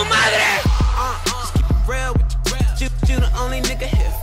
tu madre! Uh, just real with you. You, the only nigga here.